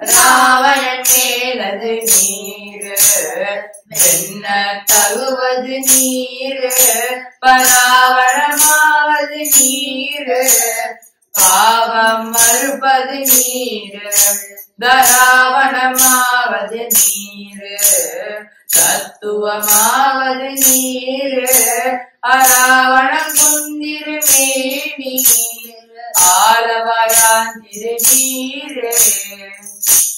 ராவணன் மேலது நீரு வெண்ண தகுவது நீரு பராவணமாவது நீரு பாவம் மறுப்பது நீரு தராவணமாவது நீரு தத்துவமாவது நீரு அராவணம் Jeremy, Jeremy.